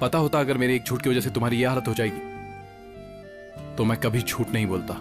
पता होता अगर मेरे एक झूठ की वजह से तुम्हारी यह हालत हो जाएगी तो मैं कभी झूठ नहीं बोलता।